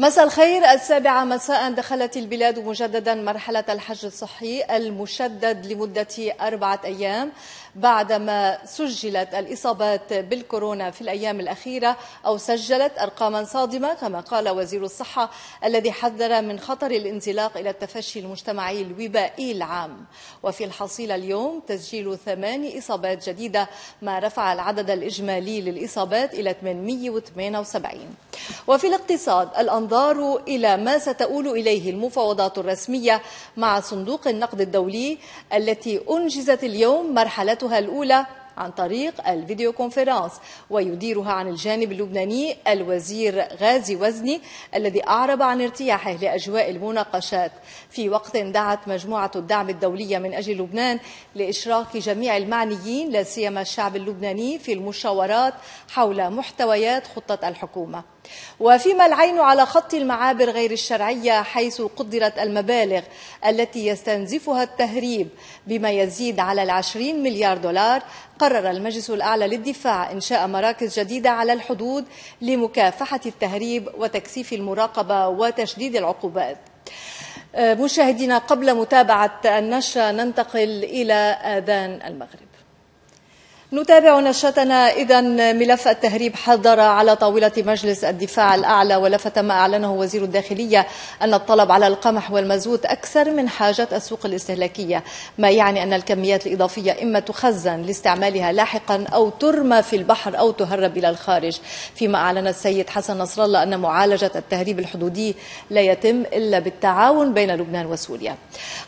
مساء الخير السابعة مساء. دخلت البلاد مجددا مرحلة الحج الصحي المشدد لمدة أربعة أيام. بعدما سجلت الإصابات بالكورونا في الأيام الأخيرة أو سجلت أرقاما صادمة كما قال وزير الصحة الذي حذر من خطر الانزلاق إلى التفشي المجتمعي الوبائي العام. وفي الحصيلة اليوم تسجيل ثمان إصابات جديدة ما رفع العدد الإجمالي للإصابات إلى 878 وفي الاقتصاد الأنظار إلى ما ستؤول إليه المفاوضات الرسمية مع صندوق النقد الدولي التي أنجزت اليوم مرحلة مرحلتها الأولى عن طريق الفيديو كونفرنس ويديرها عن الجانب اللبناني الوزير غازي وزني الذي أعرب عن ارتياحه لأجواء المناقشات. في وقت دعت مجموعة الدعم الدولية من أجل لبنان لإشراك جميع المعنيين لا سيما الشعب اللبناني في المشاورات حول محتويات خطة الحكومة. وفيما العين على خط المعابر غير الشرعية حيث قدرت المبالغ التي يستنزفها التهريب بما يزيد على العشرين مليار دولار قرر المجلس الأعلى للدفاع إنشاء مراكز جديدة على الحدود لمكافحة التهريب وتكثيف المراقبة وتشديد العقوبات. مشاهدينا قبل متابعة النشرة ننتقل إلى آذان المغرب. نتابع نشرتنا. إذا ملف التهريب حضر على طاولة مجلس الدفاع الأعلى ولفت ما أعلنه وزير الداخلية أن الطلب على القمح والمزوت أكثر من حاجة السوق الاستهلاكية ما يعني أن الكميات الإضافية إما تخزن لاستعمالها لاحقا أو ترمى في البحر أو تهرب إلى الخارج. فيما أعلن السيد حسن نصر الله أن معالجة التهريب الحدودي لا يتم إلا بالتعاون بين لبنان وسوريا.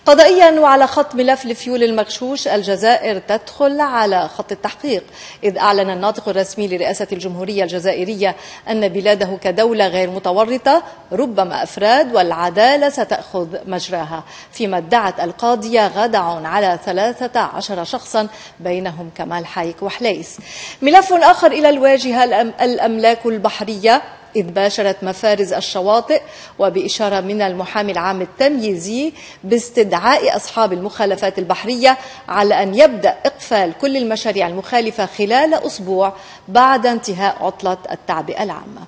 قضائيا وعلى خط ملف الفيول المغشوش الجزائر تدخل على خط التحقيق التحقيق إذ أعلن الناطق الرسمي لرئاسة الجمهورية الجزائرية أن بلاده كدولة غير متورطة ربما أفراد والعدالة ستأخذ مجراها. فيما ادعت القاضية غدع على 13 شخصا بينهم كمال حايك وحليس. ملف آخر إلى الواجهة الأملاك البحرية. إذ باشرت مفارز الشواطئ وبإشارة من المحامي العام التمييزي باستدعاء أصحاب المخالفات البحرية على أن يبدأ إقفال كل المشاريع المخالفة خلال أسبوع بعد انتهاء عطلة التعبئة العامة.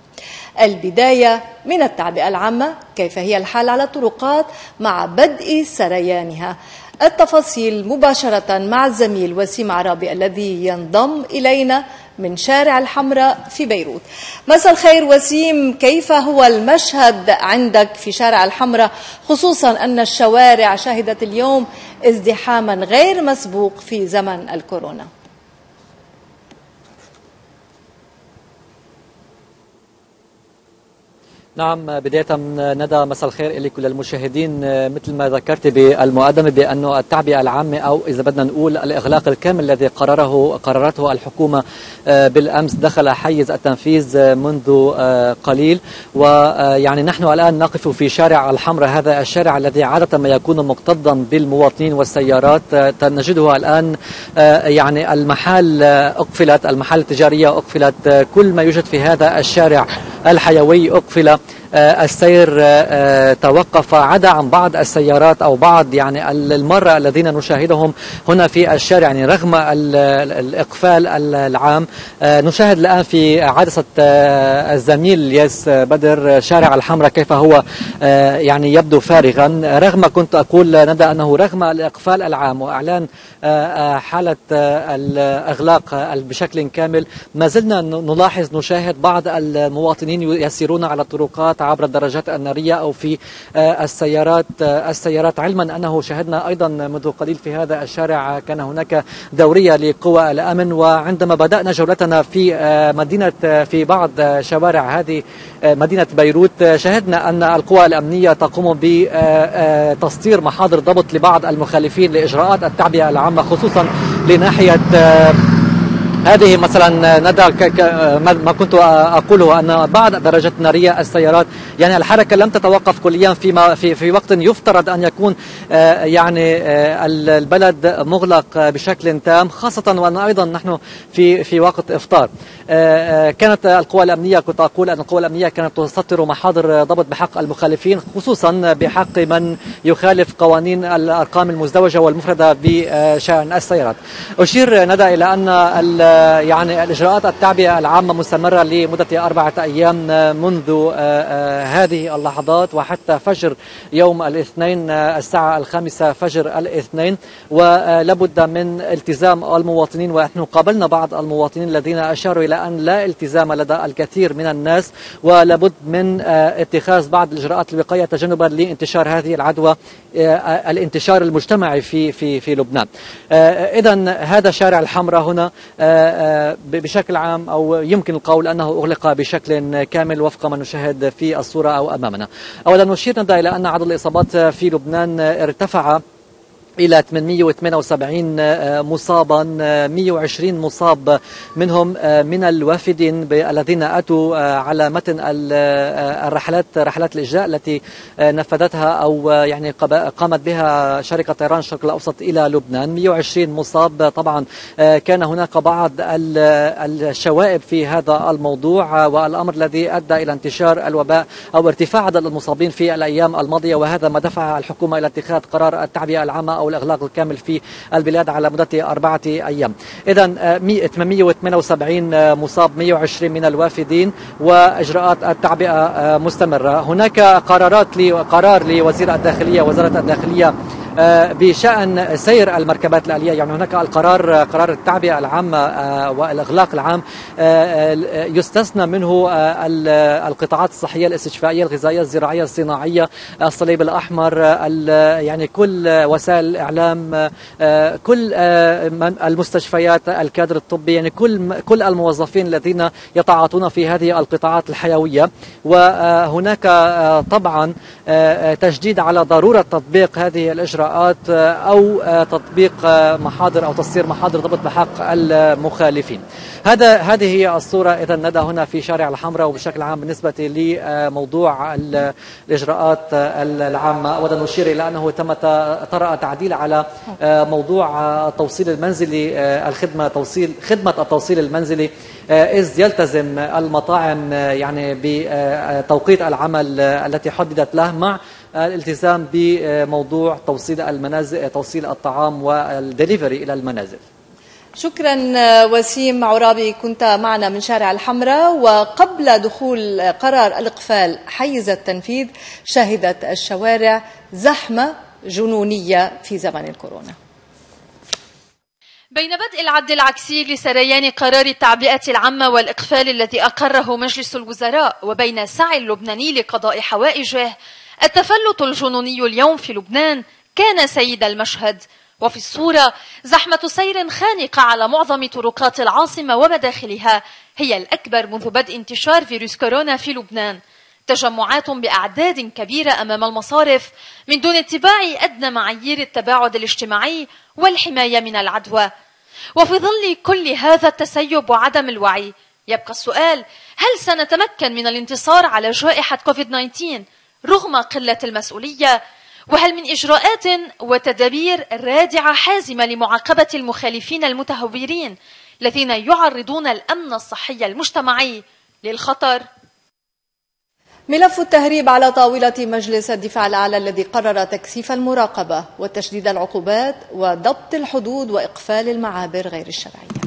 البداية من التعبئة العامة كيف هي الحال على الطرقات مع بدء سريانها. التفاصيل مباشرة مع الزميل وسيم عرابي الذي ينضم إلينا من شارع الحمراء في بيروت. مساء الخير وسيم كيف هو المشهد عندك في شارع الحمراء؟ خصوصا أن الشوارع شهدت اليوم ازدحاما غير مسبوق في زمن الكورونا. نعم بداية ندى مساء الخير لكل المشاهدين. مثل ما ذكرت بالمقدمة بأنه التعبئة العامة أو إذا بدنا نقول الإغلاق الكامل الذي قرره قررته الحكومة بالأمس دخل حيز التنفيذ منذ قليل. ويعني نحن الآن نقف في شارع الحمراء هذا الشارع الذي عادة ما يكون مكتظا بالمواطنين والسيارات نجده الآن يعني المحال أقفلت المحال التجارية أقفلت كل ما يوجد في هذا الشارع. الحيوي أقفل آه، السير آه، آه، توقف عدا عن بعض السيارات أو بعض يعني المرة الذين نشاهدهم هنا في الشارع يعني رغم الإقفال العام نشاهد الآن في عدسة الزميل ياس بدر شارع الحمراء كيف هو يعني يبدو فارغا. رغم كنت أقول ندى أنه رغم الإقفال العام وإعلان حالة الإغلاق بشكل كامل ما زلنا نلاحظ نشاهد بعض المواطنين يسيرون على الطرقات عبر الدراجات النارية أو في آه، السيارات آه، السيارات. علما أنه شهدنا أيضا منذ قليل في هذا الشارع كان هناك دورية لقوى الأمن. وعندما بدأنا جولتنا في آه، مدينة في بعض شوارع هذه مدينة بيروت شهدنا أن القوى الأمنية تقوم بتسطير محاضر ضبط لبعض المخالفين لإجراءات التعبئة العامة خصوصا لناحية هذه مثلا ندى ما كنت أقوله أن بعض درجات نارية السيارات يعني الحركة لم تتوقف كليا فيما في في وقت يفترض أن يكون آه، يعني آه، البلد مغلق بشكل تام خاصة وأن أيضا نحن في في وقت إفطار. آه، كانت القوى الأمنية كنت أقول أن القوى الأمنية كانت تسطر محاضر ضبط بحق المخالفين خصوصا بحق من يخالف قوانين الأرقام المزدوجة والمفردة بشأن السيارات. أشير ندى إلى أن يعني الإجراءات التعبئة العامة مستمرة لمدة أربعة أيام منذ هذه اللحظات وحتى فجر يوم الاثنين الساعة الخامسة فجر الاثنين. ولابد من التزام المواطنين ونحن قابلنا بعض المواطنين الذين أشاروا إلى أن لا التزام لدى الكثير من الناس ولابد من اتخاذ بعض الإجراءات الوقاية تجنبا لانتشار هذه العدوى الانتشار المجتمعي في في في لبنان. إذا هذا شارع الحمراء هنا بشكل عام أو يمكن القول أنه أغلق بشكل كامل وفق ما نشاهد في الصورة أو أمامنا. أولا نشير إلى أن عدد الإصابات في لبنان ارتفع إلى 878 آه، مصابا 120 آه، مصاب منهم آه، من الوافدين الذين أتوا على متن الرحلات رحلات الإجراء التي نفذتها أو يعني قامت بها شركة طيران الشرق الأوسط إلى لبنان. 120 مصاب طبعا كان هناك بعض الشوائب في هذا الموضوع والأمر الذي أدى إلى انتشار الوباء أو ارتفاع عدد المصابين في الأيام الماضية وهذا ما دفع الحكومة إلى اتخاذ قرار التعبئة العامة أو الإغلاق الكامل في البلاد على مدة أربعة أيام. إذا 878 آه، مصاب 120 من الوافدين وإجراءات التعبئة آه، مستمرة. هناك قرارات قرار لوزير الداخلية وزارة الداخلية آه، بشأن سير المركبات الآلية. يعني هناك القرار قرار التعبئة العامة آه، والإغلاق العام آه، يستثنى منه القطاعات الصحية الاستشفائية الغذائية الزراعية الصناعية الصليب الأحمر يعني كل وسائل الإعلام كل المستشفيات الكادر الطبي يعني كل كل الموظفين الذين يتعاطون في هذه القطاعات الحيوية. وهناك طبعا تشديد على ضرورة تطبيق هذه الإجراءات. آه، أو آه، تطبيق آه، محاضر أو تصدير محاضر ضبط بحق المخالفين. هذا هذه هي الصورة اذا ندى هنا في شارع الحمراء وبشكل عام بالنسبة لموضوع الإجراءات العامة اولا نشير إلى أنه تم طرأ تعديل على موضوع التوصيل المنزلي الخدمة توصيل خدمة التوصيل المنزلي إذ يلتزم المطاعم يعني بتوقيت العمل التي حددت له مع الالتزام بموضوع توصيل المنازل توصيل الطعام والدليفري إلى المنازل. شكرا وسيم عرابي كنت معنا من شارع الحمراء. وقبل دخول قرار الإقفال حيز التنفيذ شهدت الشوارع زحمة جنونية في زمن الكورونا. بين بدء العد العكسي لسريان قرار التعبئة العامة والإقفال الذي أقره مجلس الوزراء وبين السعي اللبناني لقضاء حوائجه التفلت الجنوني اليوم في لبنان كان سيد المشهد. وفي الصورة زحمة سير خانقة على معظم طرقات العاصمة ومداخلها. هي الأكبر منذ بدء انتشار فيروس كورونا في لبنان. تجمعات بأعداد كبيرة أمام المصارف من دون اتباع أدنى معايير التباعد الاجتماعي والحماية من العدوى. وفي ظل كل هذا التسيب وعدم الوعي يبقى السؤال هل سنتمكن من الانتصار على جائحة كوفيد 19 رغم قلة المسؤولية وهل من إجراءات وتدابير رادعة حازمة لمعاقبة المخالفين المتهورين الذين يعرضون الأمن الصحي المجتمعي للخطر؟ ملف التهريب على طاولة مجلس الدفاع الأعلى الذي قرر تكثيف المراقبة وتشديد العقوبات وضبط الحدود وإقفال المعابر غير الشرعية.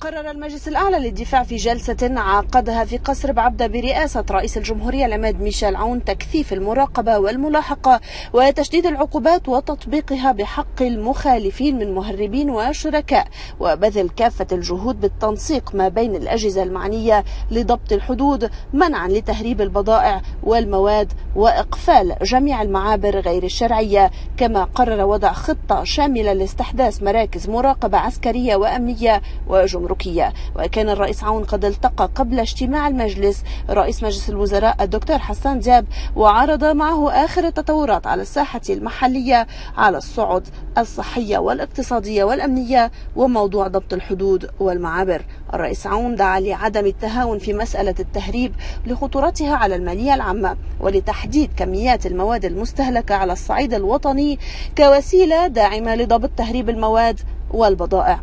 قرر المجلس الأعلى للدفاع في جلسة عقدها في قصر بعبدة برئاسة رئيس الجمهورية العماد ميشيل عون تكثيف المراقبة والملاحقة وتشديد العقوبات وتطبيقها بحق المخالفين من مهربين وشركاء وبذل كافة الجهود بالتنسيق ما بين الأجهزة المعنية لضبط الحدود منعا لتهريب البضائع والمواد وإقفال جميع المعابر غير الشرعية. كما قرر وضع خطة شاملة لاستحداث مراكز مراقبة عسكرية وأمنية وجمهورية الجمركية وكان الرئيس عون قد التقى قبل اجتماع المجلس رئيس مجلس الوزراء الدكتور حسان دياب وعرض معه آخر التطورات على الساحة المحلية على الصعد الصحية والاقتصادية والأمنية وموضوع ضبط الحدود والمعابر. الرئيس عون دعا لعدم التهاون في مسألة التهريب لخطورتها على المالية العامة ولتحديد كميات المواد المستهلكة على الصعيد الوطني كوسيلة داعمة لضبط تهريب المواد والبضائع.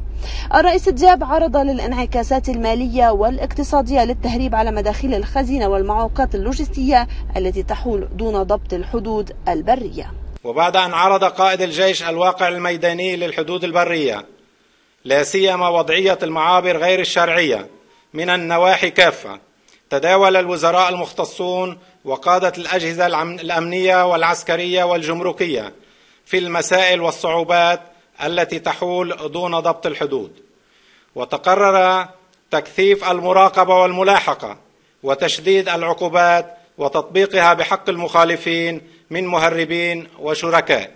الرئيس دياب عرض للانعكاسات المالية والاقتصادية للتهريب على مداخل الخزينة والمعوقات اللوجستية التي تحول دون ضبط الحدود البرية. وبعد أن عرض قائد الجيش الواقع الميداني للحدود البرية لا سيما وضعية المعابر غير الشرعية من النواحي كافة تداول الوزراء المختصون وقادة الأجهزة الأمنية والعسكرية والجمركية في المسائل والصعوبات التي تحول دون ضبط الحدود. وتقرر تكثيف المراقبة والملاحقة وتشديد العقوبات وتطبيقها بحق المخالفين من مهربين وشركاء.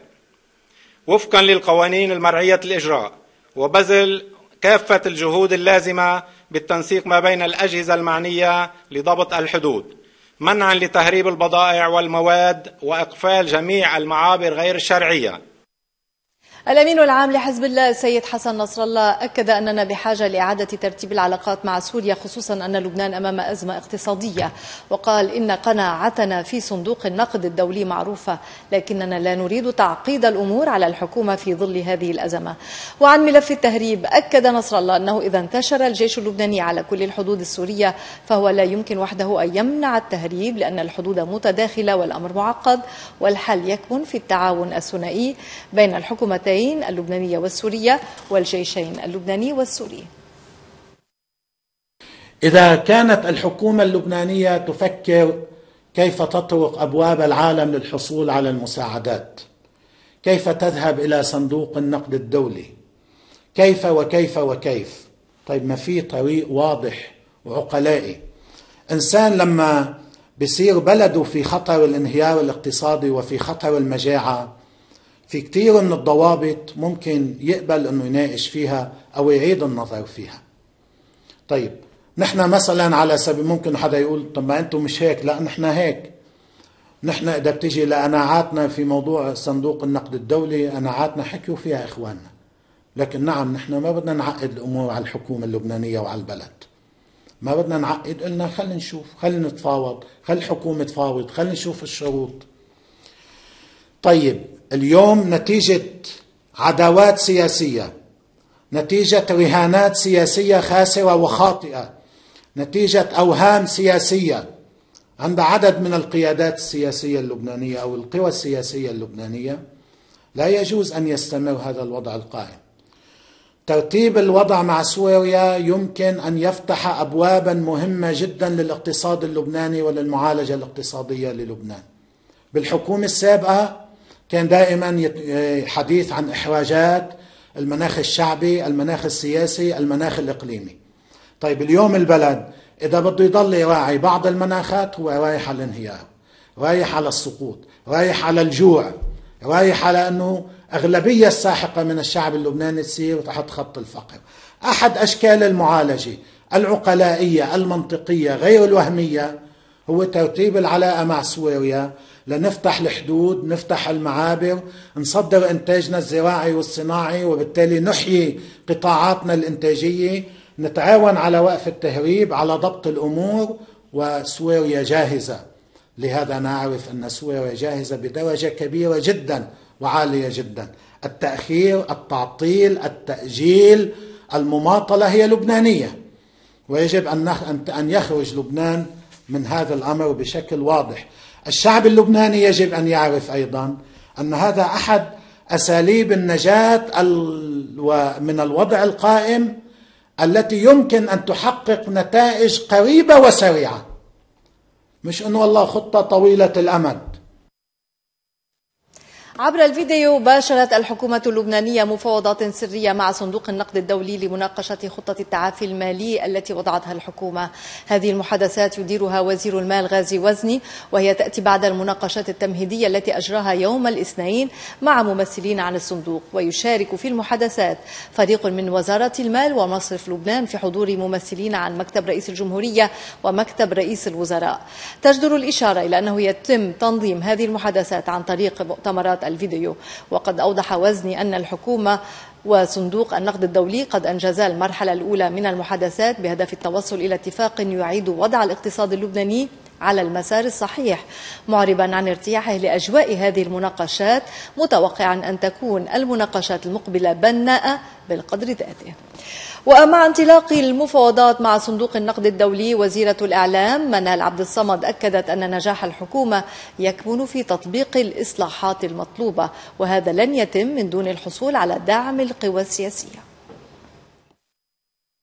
وفقا للقوانين المرعية الإجراء وبذل كافة الجهود اللازمة بالتنسيق ما بين الأجهزة المعنية لضبط الحدود منعا لتهريب البضائع والمواد وإقفال جميع المعابر غير الشرعية الأمين العام لحزب الله السيد حسن نصر الله أكد أننا بحاجة لإعادة ترتيب العلاقات مع سوريا خصوصا أن لبنان أمام أزمة اقتصادية. وقال إن قناعتنا في صندوق النقد الدولي معروفة لكننا لا نريد تعقيد الأمور على الحكومة في ظل هذه الأزمة. وعن ملف التهريب أكد نصر الله أنه إذا انتشر الجيش اللبناني على كل الحدود السورية فهو لا يمكن وحده أن يمنع التهريب لأن الحدود متداخلة والأمر معقد والحل يكمن في التعاون الثنائي بين الحكومتين الجيشين اللبنانية والسورية والجيشين اللبناني والسوري. إذا كانت الحكومة اللبنانية تفكر كيف تطرق أبواب العالم للحصول على المساعدات كيف تذهب إلى صندوق النقد الدولي كيف وكيف وكيف؟ طيب ما في طريق واضح وعقلائي. إنسان لما بصير بلده في خطر الانهيار الاقتصادي وفي خطر المجاعة في كثير من الضوابط ممكن يقبل إنه يناقش فيها أو يعيد النظر فيها. طيب نحن مثلا على سبيل ممكن حدا يقول طب ما أنتم مش هيك. لا نحن هيك. نحن إذا بتجي لقناعاتنا في موضوع صندوق النقد الدولي قناعاتنا حكيوا فيها إخواننا. لكن نعم نحن ما بدنا نعقد الأمور على الحكومة اللبنانية وعلى البلد. ما بدنا نعقد قلنا خلينا نشوف خلينا نتفاوض خلي الحكومة تفاوض خلينا نشوف الشروط. طيب اليوم نتيجة عداوات سياسية نتيجة رهانات سياسية خاسرة وخاطئة نتيجة أوهام سياسية عند عدد من القيادات السياسية اللبنانية أو القوى السياسية اللبنانية. لا يجوز أن يستمر هذا الوضع القائم. ترتيب الوضع مع سوريا يمكن أن يفتح أبوابا مهمة جدا للاقتصاد اللبناني وللمعالجة الاقتصادية للبنان. بالحكومة السابقة كان دائما حديث عن إحراجات المناخ الشعبي المناخ السياسي المناخ الإقليمي. طيب اليوم البلد إذا بده يضل يراعي بعض المناخات هو رايح على الانهيار رايح على السقوط رايح على الجوع رايح على أنه أغلبية الساحقة من الشعب اللبناني تصير تحت خط الفقر. أحد أشكال المعالجة العقلائية المنطقية غير الوهمية هو ترتيب العلاقة مع سوريا لنفتح الحدود نفتح المعابر نصدر إنتاجنا الزراعي والصناعي وبالتالي نحيي قطاعاتنا الإنتاجية. نتعاون على وقف التهريب على ضبط الأمور وسوريا جاهزة. لهذا نعرف أن سوريا جاهزة بدرجة كبيرة جدا وعالية جدا. التأخير التعطيل التأجيل المماطلة هي لبنانية. ويجب أن يخرج لبنان من هذا الأمر بشكل واضح. الشعب اللبناني يجب أن يعرف أيضا أن هذا أحد أساليب النجاة من الوضع القائم التي يمكن أن تحقق نتائج قريبة وسريعة. مش إنه والله خطة طويلة الأمد. عبر الفيديو باشرت الحكومة اللبنانية مفاوضات سرية مع صندوق النقد الدولي لمناقشة خطة التعافي المالي التي وضعتها الحكومة. هذه المحادثات يديرها وزير المال غازي وزني وهي تأتي بعد المناقشات التمهيدية التي أجراها يوم الاثنين مع ممثلين عن الصندوق ويشارك في المحادثات. فريق من وزارة المال ومصرف لبنان في حضور ممثلين عن مكتب رئيس الجمهورية ومكتب رئيس الوزراء. تجدر الإشارة إلى أنه يتم تنظيم هذه المحادثات عن طريق مؤتمرات الفيديو. وقد أوضح وزني أن الحكومة وصندوق النقد الدولي قد أنجزا المرحلة الأولى من المحادثات بهدف التوصل إلى اتفاق يعيد وضع الاقتصاد اللبناني على المسار الصحيح معربا عن ارتياحه لأجواء هذه المناقشات متوقعا أن تكون المناقشات المقبلة بناءة بالقدر ذاته. ومع انطلاق المفاوضات مع صندوق النقد الدولي وزيرة الإعلام منال عبد الصمد أكدت أن نجاح الحكومة يكمن في تطبيق الإصلاحات المطلوبة وهذا لن يتم من دون الحصول على دعم القوى السياسية.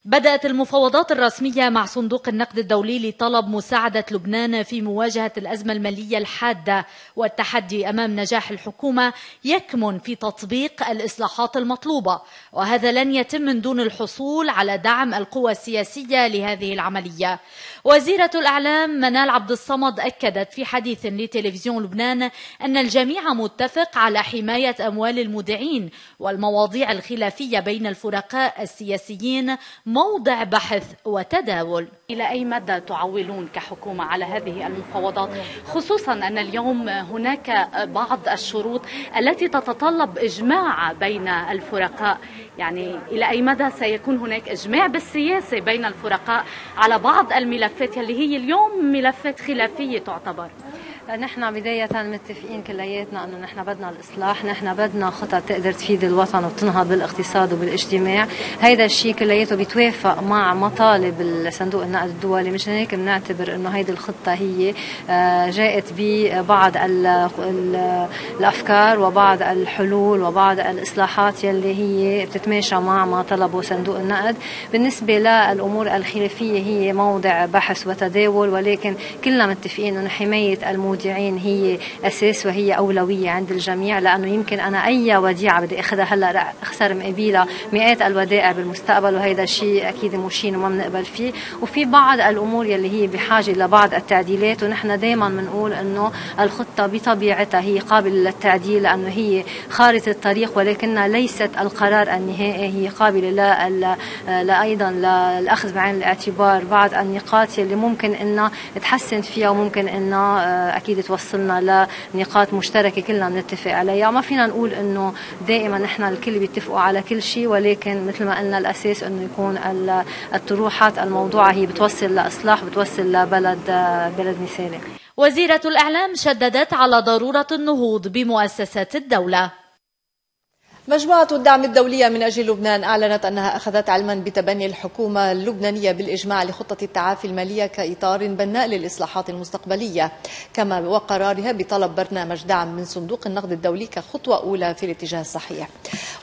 بدأت المفاوضات الرسمية مع صندوق النقد الدولي لطلب مساعدة لبنان في مواجهة الأزمة المالية الحادة. والتحدي أمام نجاح الحكومة يكمن في تطبيق الإصلاحات المطلوبة. وهذا لن يتم من دون الحصول على دعم القوى السياسية لهذه العملية. وزيرة الأعلام منال عبد الصمد أكدت في حديث لتلفزيون لبنان أن الجميع متفق على حماية أموال المودعين والمواضيع الخلافية بين الفرقاء السياسيين موضع بحث وتداول. إلى أي مدى تعولون كحكومة على هذه المفاوضات؟ خصوصا أن اليوم هناك بعض الشروط التي تتطلب إجماع بين الفرقاء. يعني إلى أي مدى سيكون هناك إجماع بالسياسة بين الفرقاء على بعض الملفات اللي هي اليوم ملفات خلافية تعتبر؟ نحن بداية متفقين كلياتنا أنه نحن بدنا الإصلاح، نحن بدنا خطط تقدر تفيد الوطن وتنهض بالاقتصاد وبالاجتماع، هيدا الشيء كلياته بيتوافق مع مطالب الصندوق النقد الدولي، مشان هيك بنعتبر أنه هيدي الخطة هي آه، جاءت ببعض الأفكار وبعض الحلول وبعض الإصلاحات يلي هي بتتماشى مع ما طلبه صندوق النقد، بالنسبة للأمور الخلافية هي موضع بحث وتداول ولكن كلنا متفقين أنه حماية المو المودعين هي أساس وهي أولوية عند الجميع لأنه يمكن أنا أي وديعة بدي أخذها هلأ رح أخسر مقابلها مئات الودائع بالمستقبل وهذا الشيء أكيد مشين وما بنقبل فيه. وفي بعض الأمور يلي هي بحاجة لبعض التعديلات ونحن دائما بنقول إنه الخطة بطبيعتها هي قابلة للتعديل لأنه هي خارطة الطريق ولكنها ليست القرار النهائي هي قابلة لا لا أيضا للاخذ بعين الاعتبار بعض النقاط يلي ممكن إنها تحسن فيها وممكن إنها أكيد توصلنا لنقاط مشتركة كلنا بنتفق عليها. ما فينا نقول إنه دائما نحن الكل بيتفقوا على كل شيء ولكن مثل ما قلنا الأساس إنه يكون الطروحات الموضوعه هي بتوصل لإصلاح بتوصل لبلد بلد مثالي. وزيرة الإعلام شددت على ضرورة النهوض بمؤسسات الدولة. مجموعة الدعم الدولية من أجل لبنان أعلنت أنها أخذت علما بتبني الحكومة اللبنانية بالإجماع لخطة التعافي المالية كإطار بناء للإصلاحات المستقبلية. كما وقرارها بطلب برنامج دعم من صندوق النقد الدولي كخطوة أولى في الاتجاه الصحيح.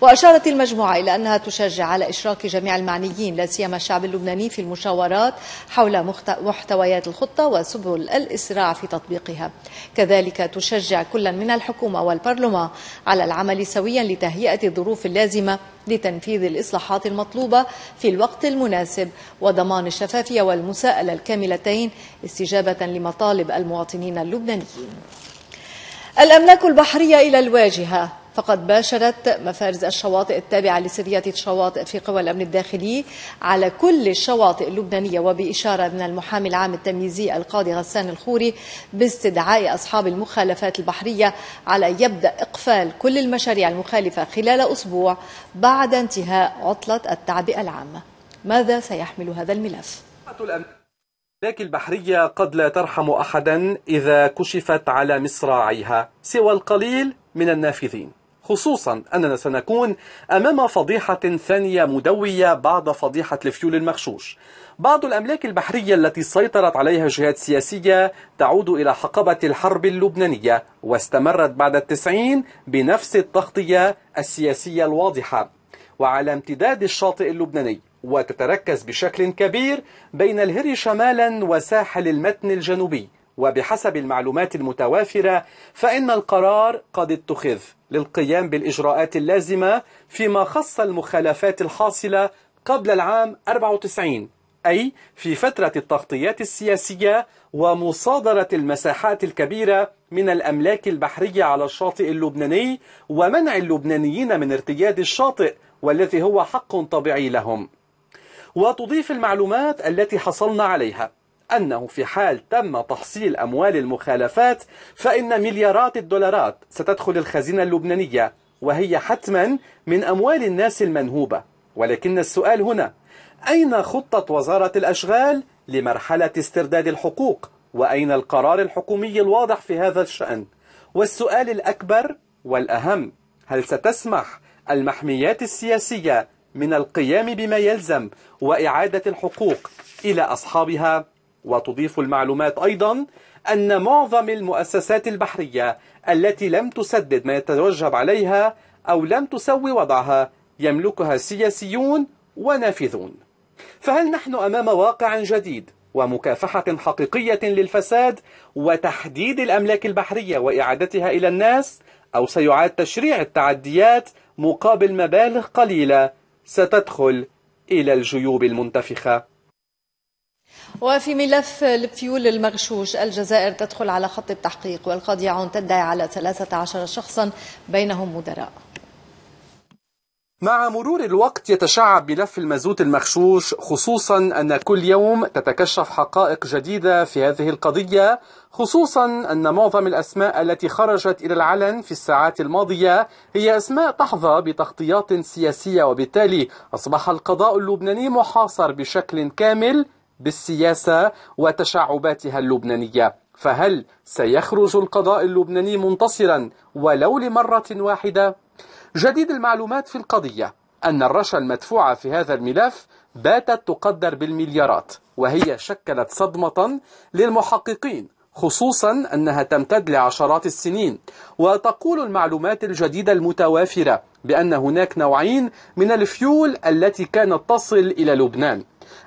وأشارت المجموعة إلى أنها تشجع على إشراك جميع المعنيين لا سيما الشعب اللبناني في المشاورات حول محتويات الخطة وسبل الإسراع في تطبيقها. كذلك تشجع كلا من الحكومة والبرلمان على العمل سويا لتهيئة تهيئة الظروف اللازمة لتنفيذ الإصلاحات المطلوبة في الوقت المناسب وضمان الشفافية والمساءلة الكاملتين استجابة لمطالب المواطنين اللبنانيين. الأملاك البحرية إلى الواجهة. فقد باشرت مفارز الشواطئ التابعة لسريات الشواطئ في قوى الأمن الداخلي على كل الشواطئ اللبنانية وبإشارة من المحامي العام التمييزي القاضي غسان الخوري باستدعاء أصحاب المخالفات البحرية على يبدأ إقفال كل المشاريع المخالفة خلال أسبوع بعد انتهاء عطلة التعبئة العامة ماذا سيحمل هذا الملف؟ الأملاك البحرية قد لا ترحم أحدا إذا كشفت على مصراعيها سوى القليل من النافذين خصوصا أننا سنكون أمام فضيحة ثانية مدوية بعد فضيحة الفيول المغشوش. بعض الأملاك البحرية التي سيطرت عليها جهات سياسية تعود إلى حقبة الحرب اللبنانية واستمرت بعد التسعين بنفس التغطية السياسية الواضحة. وعلى امتداد الشاطئ اللبناني وتتركز بشكل كبير بين الهري شمالا وساحل المتن الجنوبي. وبحسب المعلومات المتوافرة فإن القرار قد اتخذ للقيام بالإجراءات اللازمة فيما خص المخالفات الحاصلة قبل العام 94 أي في فترة التغطيات السياسية ومصادرة المساحات الكبيرة من الأملاك البحرية على الشاطئ اللبناني ومنع اللبنانيين من ارتياد الشاطئ والذي هو حق طبيعي لهم. وتضيف المعلومات التي حصلنا عليها. أنه في حال تم تحصيل أموال المخالفات فإن مليارات الدولارات ستدخل الخزينة اللبنانية وهي حتما من أموال الناس المنهوبة. ولكن السؤال هنا أين خطة وزارة الأشغال لمرحلة استرداد الحقوق؟ وأين القرار الحكومي الواضح في هذا الشأن؟ والسؤال الأكبر والأهم هل ستسمح المحميات السياسية من القيام بما يلزم وإعادة الحقوق إلى أصحابها؟ وتضيف المعلومات أيضا أن معظم المؤسسات البحرية التي لم تسدد ما يتوجب عليها أو لم تسوي وضعها يملكها سياسيون ونافذون. فهل نحن أمام واقع جديد ومكافحة حقيقية للفساد وتحديد الأملاك البحرية وإعادتها إلى الناس أو سيعاد تشريع التعديات مقابل مبالغ قليلة ستدخل إلى الجيوب المنتفخة؟ وفي ملف الفيول المغشوش الجزائر تدخل على خط التحقيق والقاضي عون تدعي على 13 شخصا بينهم مدراء. مع مرور الوقت يتشعب ملف المازوت المغشوش خصوصا أن كل يوم تتكشف حقائق جديدة في هذه القضية خصوصا أن معظم الأسماء التي خرجت إلى العلن في الساعات الماضية هي أسماء تحظى بتغطيات سياسية وبالتالي أصبح القضاء اللبناني محاصر بشكل كامل بالسياسة وتشعباتها اللبنانية. فهل سيخرج القضاء اللبناني منتصرا ولو لمرة واحدة؟ جديد المعلومات في القضية. أن الرشا المدفوعة في هذا الملف باتت تقدر بالمليارات وهي شكلت صدمة للمحققين خصوصا أنها تمتد لعشرات السنين. وتقول المعلومات الجديدة المتوافرة بأن هناك نوعين من الفيول التي كانت تصل إلى لبنان.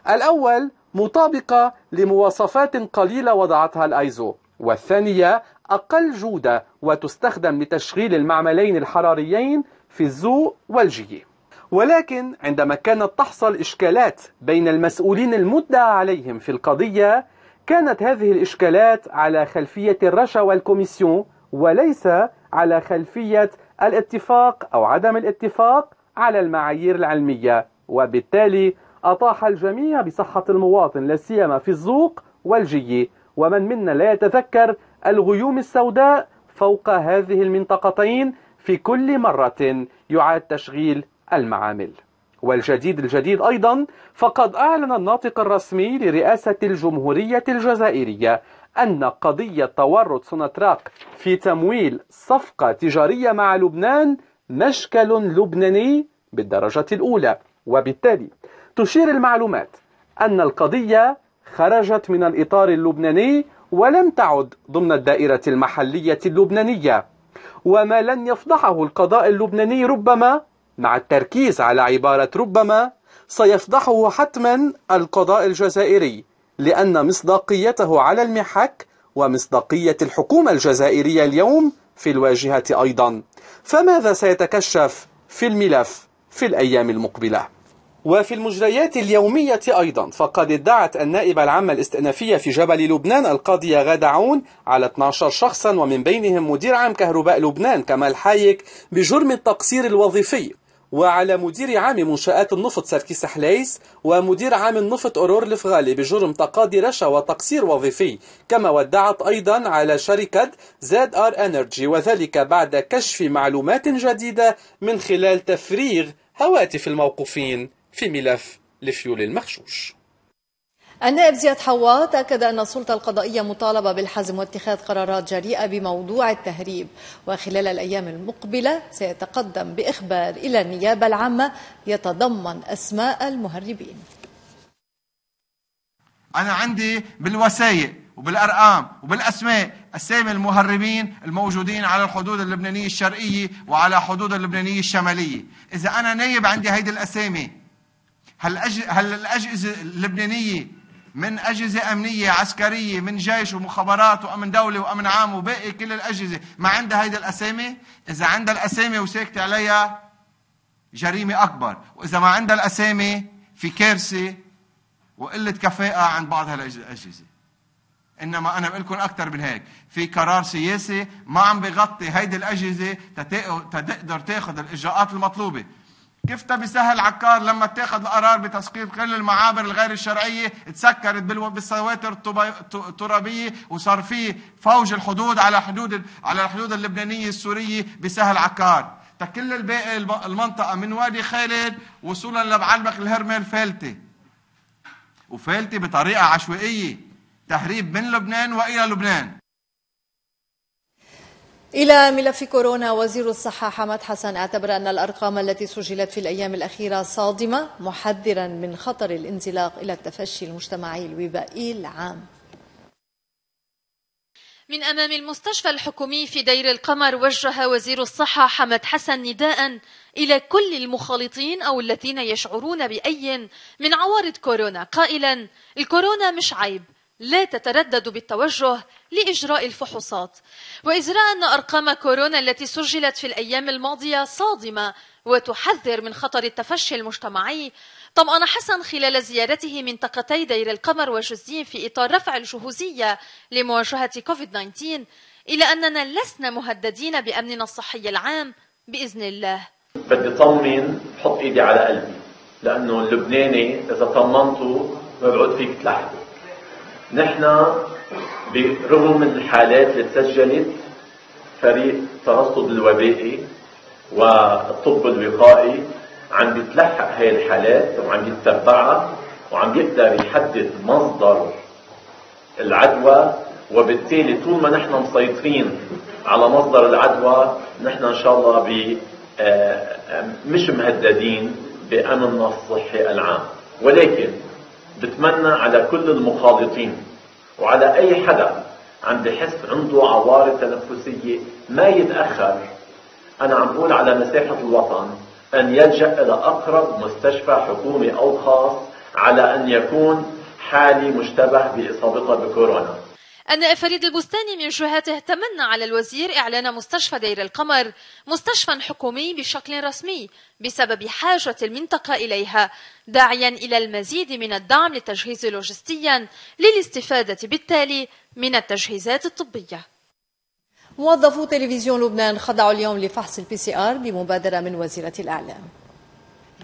الأولى مطابقة لمواصفات قليلة وضعتها الأيزو. والثانية أقل جودة وتستخدم لتشغيل المعملين الحراريين في الزوق والجية. ولكن عندما كانت تحصل إشكالات بين المسؤولين المدعى عليهم في القضية كانت هذه الإشكالات على خلفية الرشا وال commission وليس على خلفية الاتفاق أو عدم الاتفاق على المعايير العلمية. وبالتالي أطاح الجميع بصحة المواطن لا سيما في الزوق والجية. ومن منا لا يتذكر الغيوم السوداء فوق هاتين المنطقتين في كل مرة يعاد تشغيل المعامل. والجديد الجديد أيضا فقد أعلن الناطق الرسمي لرئاسة الجمهورية الجزائرية أن قضية تورط سوناتراك في تمويل صفقة تجارية مع لبنان مشكل لبناني بالدرجة الأولى. وبالتالي تشير المعلومات أن القضية خرجت من الإطار اللبناني ولم تعد ضمن الدائرة المحلية اللبنانية وما لن يفضحه القضاء اللبناني ربما مع التركيز على عبارة ربما سيفضحه حتما القضاء الجزائري لأن مصداقيته على المحك ومصداقية الحكومة الجزائرية اليوم في الواجهة أيضا. فماذا سيتكشف في الملف في الأيام المقبلة؟ وفي المجريات اليومية أيضا فقد ادعت النائبة العامة الاستئنافية في جبل لبنان القاضية غادة عون على 12 شخصا ومن بينهم مدير عام كهرباء لبنان كمال حايك بجرم التقصير الوظيفي. وعلى مدير عام منشآت النفط سركيس حليس ومدير عام النفط أورور الفغالي بجرم تقاضي رشا وتقصير وظيفي. كما ادعت أيضا على شركة ZR Energy وذلك بعد كشف معلومات جديدة من خلال تفريغ هواتف الموقوفين. في ملف الفيول المغشوش. النائب زياد حواط أكد أن السلطة القضائية مطالبة بالحزم واتخاذ قرارات جريئة بموضوع التهريب وخلال الأيام المقبلة سيتقدم بإخبار إلى النيابة العامة يتضمن أسماء المهربين. أنا عندي بالوثائق وبالأرقام وبالأسماء أسامي المهربين الموجودين على الحدود اللبنانية الشرقية وعلى حدود اللبنانية الشمالية. إذا أنا نايب عندي هيدي الأسامي هل, أج... هل الأجهزة اللبنانية من أجهزة أمنية عسكرية من جيش ومخابرات وأمن دولي وأمن عام وباقي كل الأجهزة ما عندها هيدا الأسامي؟ إذا عندها الأسامي وساكتة عليها جريمة أكبر وإذا ما عندها الأسامي في كارثة وقلة كفاءة عند بعض هالأجهزة. إنما أنا بقول لكم أكثر من هيك في قرار سياسي ما عم بغطي هيدي الأجهزة تقدر تاخذ الإجراءات المطلوبة. كيف تبي سهل عكار لما اتخذ القرار بتسقيط كل المعابر الغير الشرعية؟ تسكرت بالسواتر الترابيه وصار في فوج الحدود على حدود على الحدود اللبنانية السورية بسهل عكار. تكل الباقي المنطقة من وادي خالد وصولا لبعلبك الهرمل فالتي وفالتي بطريقة عشوائية. تهريب من لبنان وإلى لبنان. إلى ملف كورونا وزير الصحة حمد حسن اعتبر أن الأرقام التي سجلت في الأيام الأخيرة صادمة محذرا من خطر الانزلاق إلى التفشي المجتمعي الوبائي العام. من أمام المستشفى الحكومي في دير القمر وجه وزير الصحة حمد حسن نداء إلى كل المخالطين أو الذين يشعرون بأي من عوارض كورونا. قائلا الكورونا مش عيب. لا تترددوا بالتوجه لإجراء الفحوصات. وإزراء أن أرقام كورونا التي سجلت في الأيام الماضية صادمة وتحذر من خطر التفشي المجتمعي طمأن حسن خلال زيارته منطقتي دير القمر وجزين في إطار رفع الجهوزية لمواجهة كوفيد-19 إلى أننا لسنا مهددين بأمننا الصحي العام بإذن الله. بدي طمن بحط إيدي على قلبي لأنه اللبناني إذا طمنته ما بعود فيك تلحقه نحن برغم من الحالات اللي تسجلت فريق ترصد الوبائي والطب الوقائي عم بيتلحق هاي الحالات وعم يتبعها وعم بيقدر يحدد مصدر العدوى وبالتالي طول ما نحن مسيطرين على مصدر العدوى نحن إن شاء الله ب آه، مش مهددين بأمننا الصحي العام. ولكن بتمنى على كل المخالطين وعلى أي حدا عم بحس عنده عوارض تنفسية ما يتأخر. أنا عم بقول على مساحة الوطن أن يلجأ إلى أقرب مستشفى حكومي أو خاص على أن يكون حالي مشتبه بإصابتها بكورونا. أن فريد البستاني من جهته تمنى على الوزير إعلان مستشفى دير القمر مستشفى حكومي بشكل رسمي بسبب حاجة المنطقة إليها داعيا إلى المزيد من الدعم للتجهيز لوجستيا للاستفادة بالتالي من التجهيزات الطبية. موظفو تلفزيون لبنان خضعوا اليوم لفحص ال PCR بمبادرة من وزيرة الإعلام.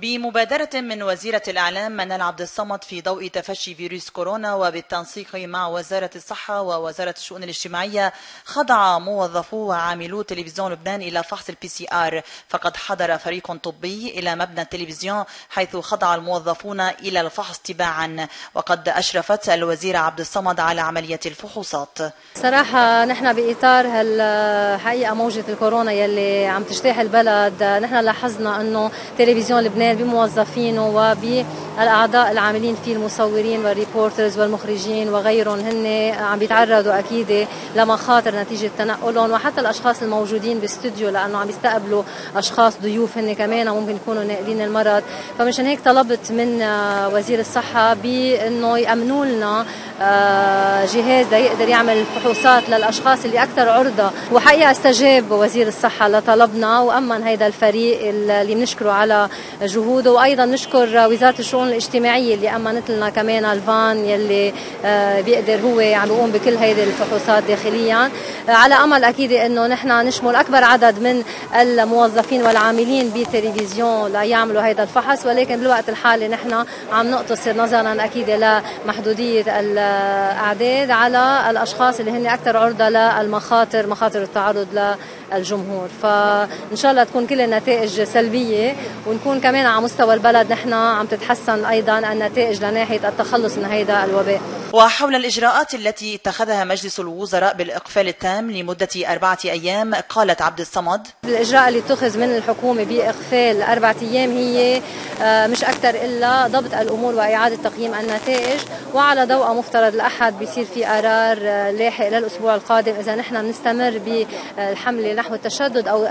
بمبادرة من وزيرة الإعلام منال عبد الصمد في ضوء تفشي فيروس كورونا وبالتنسيق مع وزارة الصحة ووزارة الشؤون الاجتماعية خضع موظفو وعاملو تلفزيون لبنان إلى فحص ال PCR فقد حضر فريق طبي إلى مبنى التلفزيون حيث خضع الموظفون إلى الفحص تباعا. وقد أشرفت الوزيرة عبد الصمد على عملية الفحوصات. صراحة نحن بإطار هالحقيقة موجة الكورونا يلي عم تجتاح البلد. نحن لاحظنا أنه تلفزيون لبنان لبنان بموظفينه وبالأعضاء العاملين فيه المصورين وال reporters والمخرجين وغيرهم. هن عم بيتعرضوا أكيد لمخاطر نتيجة تنقلهم وحتى الأشخاص الموجودين باستوديو لأنه عم يستقبلوا أشخاص ضيوف هن كمان ممكن يكونوا ناقلين المرض. فمشان هيك طلبت من وزير الصحة بأنه يأمنوا لنا آه، جهاز ليقدر يعمل فحوصات للأشخاص اللي أكثر عرضة. وحقيقة استجاب وزير الصحة لطلبنا. وامن هذا الفريق اللي بنشكره على جهوده. وأيضا نشكر وزارة الشؤون الاجتماعية اللي امنت لنا كمان الفان يلي آه، بيقدر هو عم يقوم بكل هيدي الفحوصات داخليا. على أمل أكيد إنه نحن نشمل أكبر عدد من الموظفين والعاملين بالتلفزيون ليعملوا هذا الفحص. ولكن بالوقت الحالي نحن عم نقتصر نظرا أكيد لمحدوديه الأعداد على الأشخاص اللي هن أكثر عرضة للمخاطر مخاطر التعرض للجمهور. فإن شاء الله تكون كل النتائج سلبية ونكون كمان على مستوى البلد نحن عم تتحسن أيضا النتائج لناحية التخلص من هذا الوباء. وحول الإجراءات التي اتخذها مجلس الوزراء بالإقفال التام لمدة أربعة أيام قالت عبد الصمد. الإجراء اللي اتخذ من الحكومة بإقفال أربعة أيام هي آه، مش أكثر إلا ضبط الأمور وإعادة تقييم النتائج. وعلى ضوء مفترض الأحد بيصير في قرار آه، لاحق للأسبوع القادم إذا نحن بنستمر بالحملة نحو التشدد أو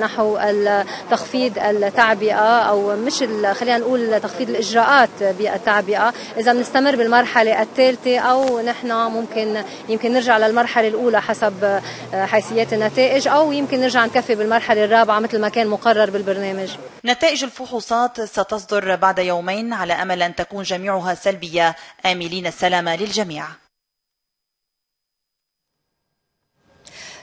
نحو تخفيض التعبئة أو مش خلينا نقول تخفيض الإجراءات بالتعبئة. إذا بنستمر بالمرحلة الثالثة الثالثة أو نحن ممكن يمكن نرجع للمرحلة الأولى حسب آه، حيثيات النتائج أو يمكن نرجع نكفي بالمرحلة الرابعة مثل ما كان مقرر بالبرنامج. نتائج الفحوصات ستصدر بعد يومين على أمل أن تكون جميعها سلبية. آملين السلامة للجميع.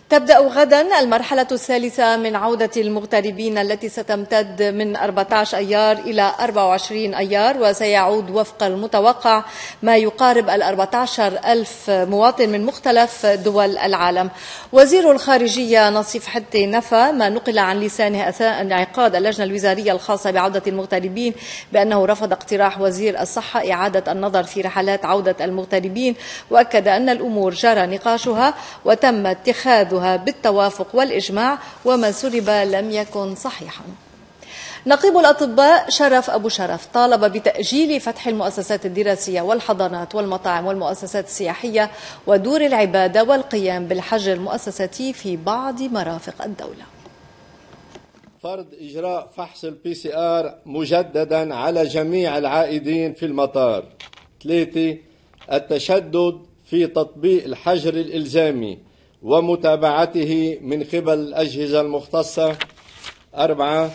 تبدأ غدا المرحلة الثالثة من عودة المغتربين التي ستمتد من 14 أيار إلى 24 أيار وسيعود وفق المتوقع ما يقارب ال 14 ألف مواطن من مختلف دول العالم. وزير الخارجية نصيف حتي نفى ما نقل عن لسانه أثناء انعقاد اللجنة الوزارية الخاصة بعودة المغتربين بأنه رفض اقتراح وزير الصحة إعادة النظر في رحلات عودة المغتربين وأكد أن الأمور جرى نقاشها وتم اتخاذها بالتوافق والإجماع وما سرب لم يكن صحيحا. نقيب الأطباء شرف أبو شرف طالب بتأجيل فتح المؤسسات الدراسية والحضانات والمطاعم والمؤسسات السياحية ودور العبادة والقيام بالحجر المؤسساتي في بعض مرافق الدولة. فرض إجراء فحص ال PCR مجددا على جميع العائدين في المطار. ثلاثة التشدد في تطبيق الحجر الإلزامي. ومتابعته من قبل الأجهزة المختصة. أربعة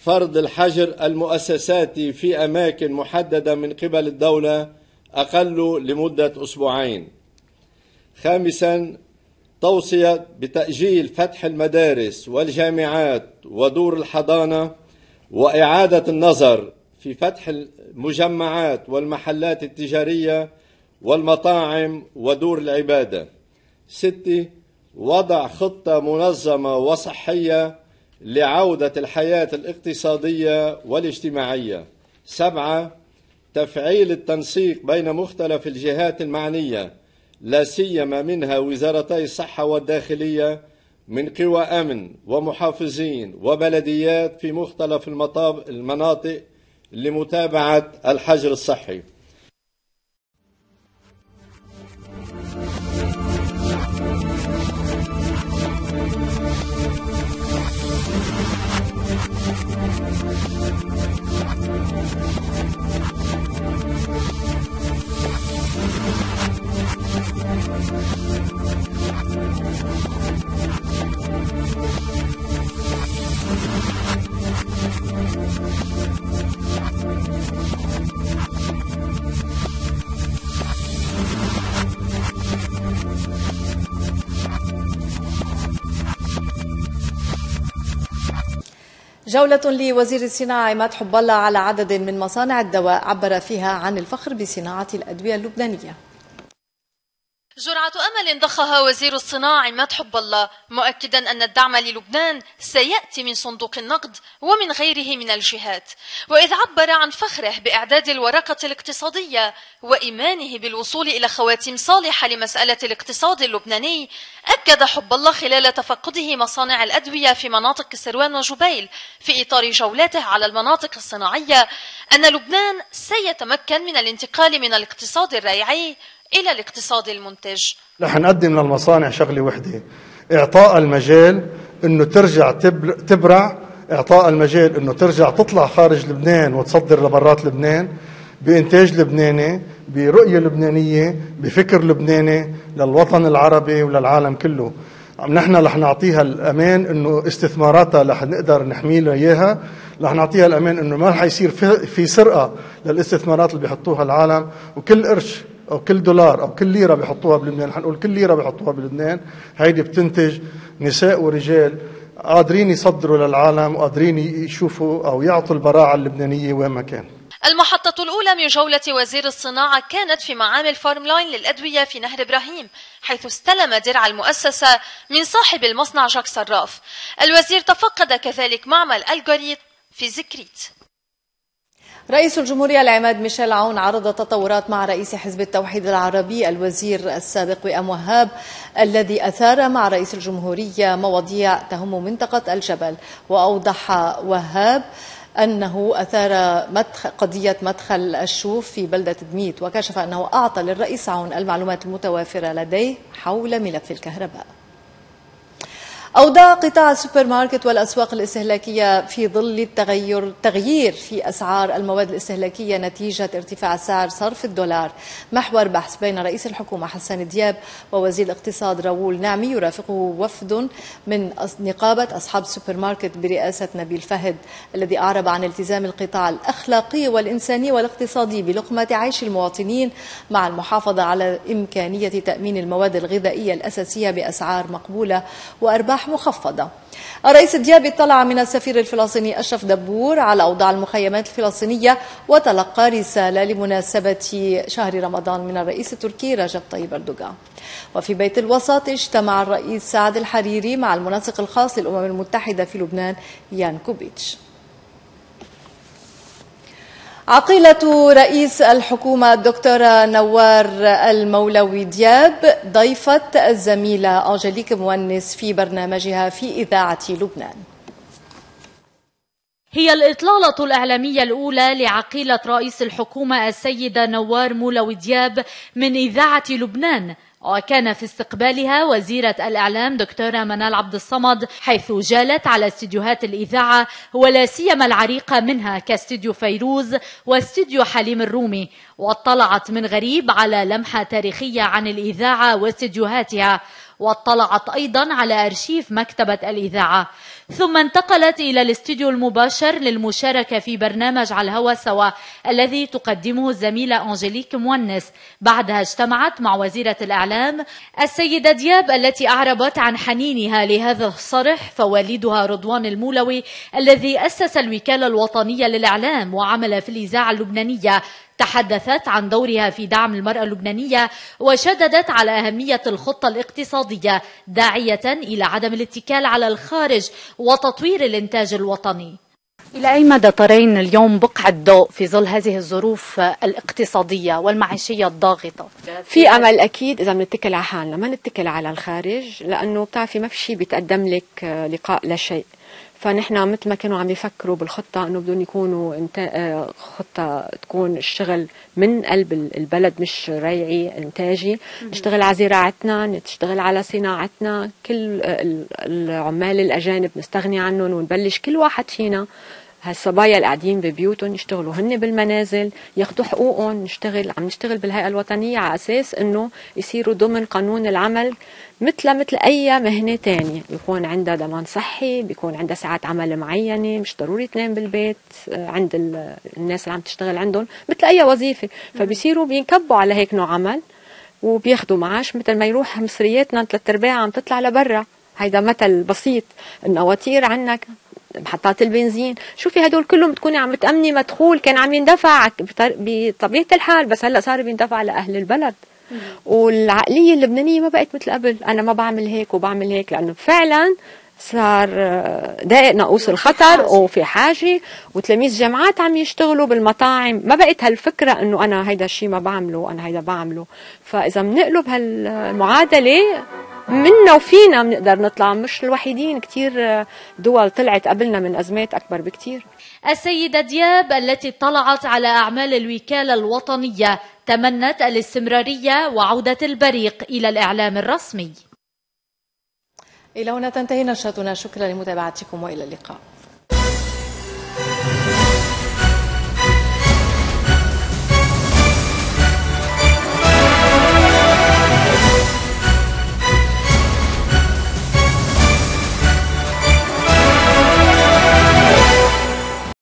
فرض الحجر المؤسساتي في أماكن محددة من قبل الدولة أقل لمدة أسبوعين. خامسا توصية بتأجيل فتح المدارس والجامعات ودور الحضانة وإعادة النظر في فتح المجمعات والمحلات التجارية والمطاعم ودور العبادة. ستة وضع خطة منظمة وصحية لعودة الحياة الاقتصادية والاجتماعية. سبعة تفعيل التنسيق بين مختلف الجهات المعنية لا سيما منها وزارتي الصحة والداخلية من قوى أمن ومحافظين وبلديات في مختلف المناطق لمتابعة الحجر الصحي. جولة لوزير الصناعة عماد حب الله على عدد من مصانع الدواء عبر فيها عن الفخر بصناعة الأدوية اللبنانية. جرعة أمل ضخها وزير الصناعة عماد حب الله مؤكدا أن الدعم للبنان سيأتي من صندوق النقد ومن غيره من الجهات. وإذ عبر عن فخره بإعداد الورقة الاقتصادية وإيمانه بالوصول إلى خواتيم صالحة لمسألة الاقتصاد اللبناني أكد حب الله خلال تفقده مصانع الأدوية في مناطق كسروان وجبيل في إطار جولاته على المناطق الصناعية أن لبنان سيتمكن من الانتقال من الاقتصاد الريعي إلى الاقتصاد المنتج. رح نقدم للمصانع شغلة وحدة. إعطاء المجال أنه ترجع تبرع. إعطاء المجال أنه ترجع تطلع خارج لبنان وتصدر لبرات لبنان. بإنتاج لبناني برؤية لبنانية بفكر لبناني للوطن العربي وللعالم كله. نحن رح نعطيها الأمان إنه استثماراتها رح نقدر نحمي لها إياها. رح نعطيها الأمان إنه ما رح يصير في سرقة للاستثمارات اللي بيحطوها العالم. وكل قرش أو كل دولار أو كل ليرة بيحطوها بلبنان. حنقول كل ليرة بيحطوها بلبنان. هيدي بتنتج نساء ورجال قادرين يصدروا للعالم وقادرين يشوفوا أو يعطوا البراعة اللبنانية وين ما كان. المحطة الأولى من جولة وزير الصناعة كانت في معامل Pharmaline للأدوية في نهر إبراهيم حيث استلم درع المؤسسة من صاحب المصنع جاك صراف. الوزير تفقد كذلك معمل Algorithm في زكريت. رئيس الجمهورية العماد ميشال عون عرض تطورات مع رئيس حزب التوحيد العربي الوزير السابق وئام وهاب الذي أثار مع رئيس الجمهورية مواضيع تهم منطقة الجبل. وأوضح وهاب أنه أثار مدخل قضية مدخل الشوف في بلدة دميت وكشف أنه أعطى للرئيس عون المعلومات المتوافرة لديه حول ملف الكهرباء. أوضاع قطاع السوبر ماركت والأسواق الاستهلاكية في ظل التغير تغيير في أسعار المواد الاستهلاكية نتيجة ارتفاع سعر صرف الدولار. محور بحث بين رئيس الحكومة حسن دياب ووزير الاقتصاد راؤول نعمي يرافقه وفد من نقابة أصحاب السوبر ماركت برئاسة نبيل فهد الذي أعرب عن التزام القطاع الأخلاقي والإنساني والاقتصادي بلقمة عيش المواطنين مع المحافظة على إمكانية تأمين المواد الغذائية الأساسية بأسعار مقبولة وأرباح أرباح مخفضة. الرئيس دياب اطلع من السفير الفلسطيني أشرف دبور على أوضاع المخيمات الفلسطينية وتلقى رسالة لمناسبة شهر رمضان من الرئيس التركي رجب طيب أردوغان. وفي بيت الوسط اجتمع الرئيس سعد الحريري مع المنسق الخاص للأمم المتحدة في لبنان يان كوبيتش. عقيلة رئيس الحكومة الدكتورة نوار المولوي دياب ضيفة الزميلة أنجليك مؤنس في برنامجها في إذاعة لبنان. هي الإطلالة الإعلامية الأولى لعقيلة رئيس الحكومة السيدة نوار مولوي دياب من إذاعة لبنان. وكان في استقبالها وزيرة الإعلام دكتورة منال عبد الصمد حيث جالت على استديوهات الإذاعة ولا سيما العريقة منها كاستديو فيروز واستديو حليم الرومي واطلعت من غريب على لمحة تاريخية عن الإذاعة واستديوهاتها واطلعت أيضا على أرشيف مكتبة الإذاعة. ثم انتقلت إلى الاستديو المباشر للمشاركة في برنامج على الهوى سوا الذي تقدمه الزميلة أنجليك مونس. بعدها اجتمعت مع وزيرة الإعلام السيدة دياب التي أعربت عن حنينها لهذا الصرح فوالدها رضوان المولوي الذي أسس الوكالة الوطنية للإعلام وعمل في الإذاعة اللبنانية. تحدثت عن دورها في دعم المرأة اللبنانية وشددت على أهمية الخطة الاقتصادية داعية إلى عدم الاتكال على الخارج وتطوير الإنتاج الوطني إلى أي مدى ترين اليوم بقع الضوء في ظل هذه الظروف الاقتصادية والمعيشية الضاغطة؟ في أمل أكيد إذا بنتكل على حالنا ما نتكل على الخارج لأنه بتعرفي ما في شيء بيتقدم لك لقاء لا شيء فنحن مثل ما كانوا عم يفكروا بالخطة إنه بدهم يكونوا. آه، خطة تكون الشغل من قلب البلد مش ريعي إنتاجي. نشتغل على زراعتنا نشتغل على صناعتنا. كل العمال الأجانب نستغني عنهم ونبلش. كل واحد فينا هالصبايا اللي قاعدين ببيوتهم يشتغلوا هن بالمنازل ياخذوا حقوقهم نشتغل عم نشتغل بالهيئة الوطنية على أساس إنه يصيروا ضمن قانون العمل مثل مثل أي مهنة تانية. بيكون عندها ضمان صحي بيكون عندها ساعات عمل معينة مش ضروري تنام بالبيت آه، عند الناس اللي عم تشتغل عندهم مثل أي وظيفة. فبيصيروا بينكبوا على هيك نوع عمل وبياخذوا معاش مثل ما يروح مصرياتنا ثلاث أرباع عم تطلع لبرا. هيدا مثل بسيط. النواتير عندك محطات البنزين. شوفي هدول كلهم بتكوني عم تأمني مدخول كان عم يندفع بطبيعة الحال بس هلأ صار بيندفع لأهل البلد. والعقلية اللبنانية ما بقت مثل قبل. أنا ما بعمل هيك وبعمل هيك لأنه فعلا صار دائق ناقوس الخطر وفي حاجة. وتلاميذ جامعات عم يشتغلوا بالمطاعم. ما بقت هالفكرة إنه أنا هيدا الشيء ما بعمله أنا هيدا بعمله. فإذا بنقلب هالمعادلة منا وفينا بنقدر نطلع. مش الوحيدين كثير دول طلعت قبلنا من أزمات أكبر بكثير السيدة دياب التي اطلعت على أعمال الوكالة الوطنية تمنت الاستمرارية وعودة البريق إلى الإعلام الرسمي. إلى هنا تنتهي نشرتنا. شكرا لمتابعتكم وإلى اللقاء.